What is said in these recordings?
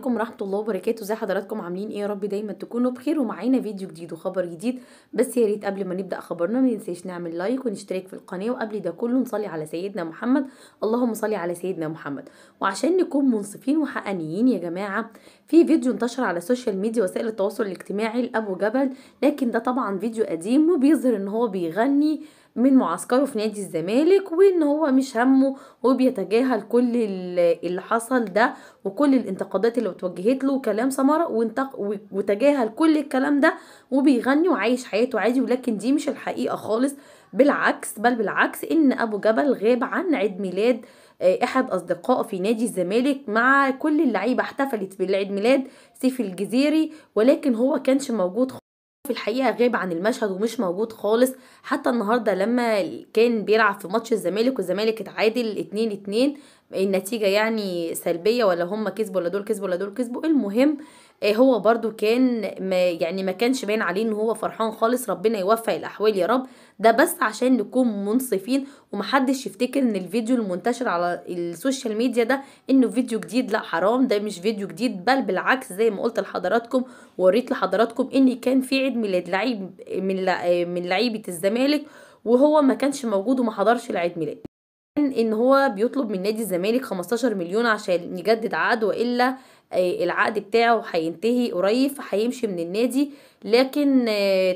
عليكم ورحمة الله وبركاته. ازي حضراتكم عاملين إيه؟ يا رب دايما تكونوا بخير ومعانا فيديو جديد وخبر جديد. بس يا ريت قبل ما نبدأ خبرنا ما ننساش نعمل like ونشترك في القناة. وقبل ده كله نصلي على سيدنا محمد. اللهم صلي على سيدنا محمد. وعشان نكون منصفين وحقانيين يا جماعة في فيديو انتشر على ال social media وسائل التواصل الاجتماعي لأبو جبل. لكن ده طبعا فيديو قديم وبيظهر إن هو بيغني من معسكره في نادي الزمالك وإن هو مش همه وبيتجاهل كل اللي حصل ده وكل الانتقادات اللي اتوجهت له كلام سمرة وانتق... وتجاهل كل الكلام ده وبيغني وعايش حياته عادي ولكن دي مش الحقيقة خالص. بالعكس بل بالعكس إن أبو جبل غاب عن عيد ميلاد أحد أصدقائه في نادي الزمالك مع كل اللعيبة احتفلت بالعيد ميلاد سيف الجزيري ولكن هو كانش موجود في الحقيقة غاب عن المشهد ومش موجود خالص. حتى النهارده لما كان بيلعب في ماتش الزمالك والزمالك اتعادل 2 2 النتيجة يعني سلبية ولا هم كسبوا ولا دول كسبوا ولا دول كسبوا. المهم هو برضو كان ما يعني ما كانش باين عليه إن هو فرحان خالص ربنا يوفق الأحوال يا رب. ده بس عشان نكون منصفين ومحدش يفتكر إن الفيديو المنتشر على ال social media ده إنه فيديو جديد. لا حرام ده مش فيديو جديد بل بالعكس زي ما قلت لحضراتكم ووريت لحضراتكم إن كان في عيد ميلاد لعيب من من لعيبة الزمالك وهو ما كانش موجود وما حضرش العيد ميلاد. إن هو بيطلب من نادي الزمالك 15 مليون عشان يجدد عقده والا العقد بتاعه هينتهي قريب فهيمشي من النادي. لكن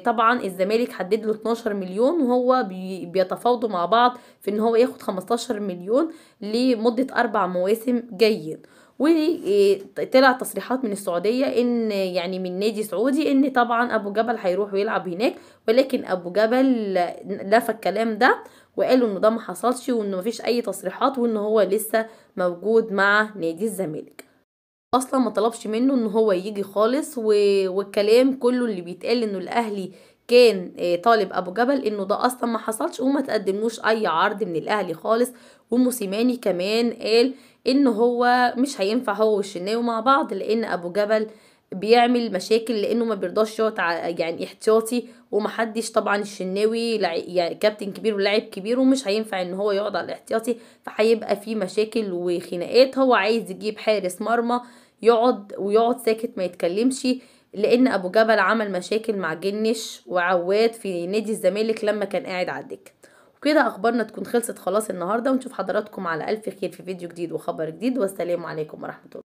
طبعا الزمالك حدد له 12 مليون وهو بيتفاوضوا مع بعض في إن هو ياخد 15 مليون لمدة أربع مواسم جايين. وطلع تصريحات من السعودية إن يعني من نادي سعودي إن طبعا أبو جبل هيروح ويلعب هناك. ولكن أبو جبل نفى الكلام ده وقالوا إنه ده ما حصلش وإنه مفيش أي تصريحات وان هو لسه موجود مع نادي الزمالك. أصلا ما طلبش منه إن هو يجي خالص و... والكلام كله اللي بيتقال إنه الأهلي كان طالب أبو جبل إنه ده أصلا ما حصلش وما تقدملوش أي عرض من الأهلي خالص. وموسيماني كمان قال إن هو مش هينفع هو والشناوي مع بعض لأن أبو جبل بيعمل مشاكل لأنه ما بيرضاش يقعد يعني احتياطي ومحدش طبعا الشناوي يعني كابتن كبير ولاعب كبير ومش هينفع إن هو يقعد على الاحتياطي فهيبقى في مشاكل وخناقات. هو عايز يجيب حارس مرمى يقعد ويقعد ساكت ما يتكلمش لأن أبو جبل عمل مشاكل مع جنش وعواد في نادي الزمالك لما كان قاعد على الدكة. وكده أخبارنا تكون خلصت خلاص النهارده ونشوف حضراتكم على ألف خير في فيديو جديد وخبر جديد والسلام عليكم ورحمة الله.